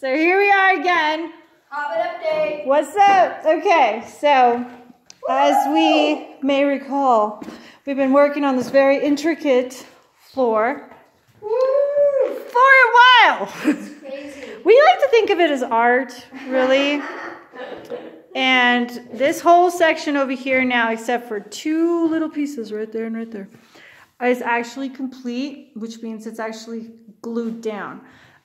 So here we are again. Hobbit update. What's up? Okay, so as we may recall, we've been working on this very intricate floor Woo! for a while. Crazy. we like to think of it as art, really. And this whole section over here now, except for two little pieces right there and right there, is actually complete, which means it's actually glued down.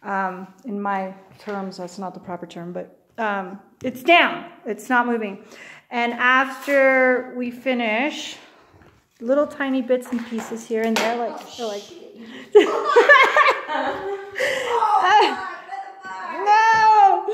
Um, in my terms, that's not the proper term, but um, it's down. It's not moving. And after we finish, little tiny bits and pieces here and there, like, they're like. no!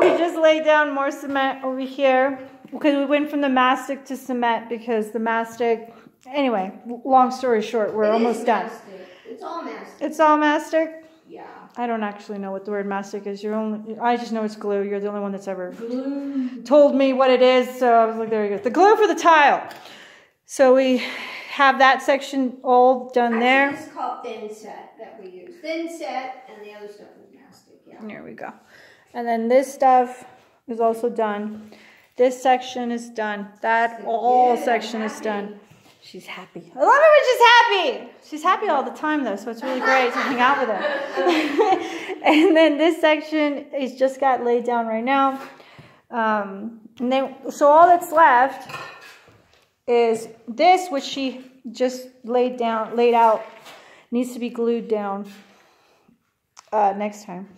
We just laid down more cement over here because we went from the mastic to cement because the mastic. Anyway, long story short, we're It almost done. mastic. It's all mastic. It's all mastic. Yeah. I don't actually know what the word mastic is. You're only. I just know it's glue. You're the only one that's ever Glue. told me what it is. So I was like, there you go. The glue for the tile. So we have that section all done there. Actually, This is called thin set that we use. Thin set, and the other stuff is mastic. Yeah. There we go. And then this stuff is also done. This section is done. That all Yeah, section is done. She's happy. I love it when she's happy. She's happy all the time though, so it's really great to hang out with her. and then this section is just got laid down right now. Um, and then so all that's left is this, which she just laid down, laid out, needs to be glued down uh, next time.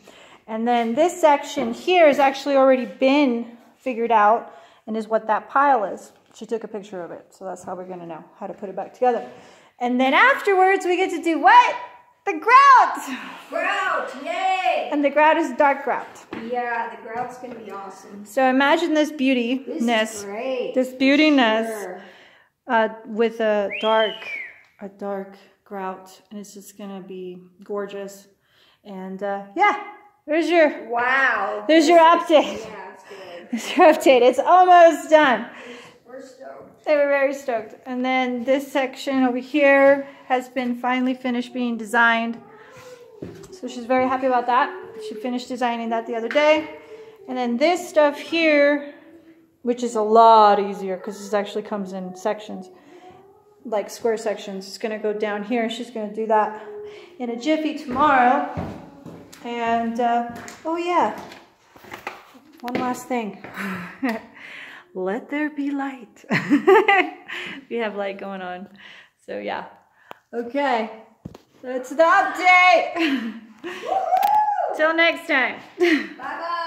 And then this section here has actually already been figured out and is what that pile is. She took a picture of it, so that's how we're going to know how to put it back together. And then afterwards, we get to do what? The grout! Grout! Yay! And the grout is dark grout. Yeah, the grout's gonna be awesome. So imagine this This beautiness, is great. this beautiness Sure. uh, with a dark, a dark grout, and it's just going to be gorgeous. And uh, yeah, there's your Wow. There's your update. Yeah, it's good. There's your update. It's almost done. They were very stoked. And then this section over here has been finally finished being designed. So she's very happy about that. She finished designing that the other day. And then this stuff here, which is a lot easier because this actually comes in sections, like square sections. It's going to go down here. She's going to do that in a jiffy tomorrow. And, uh, oh yeah, one last thing. Let there be light. we have light going on. So yeah. Okay. That's the update. Till next time. Bye bye.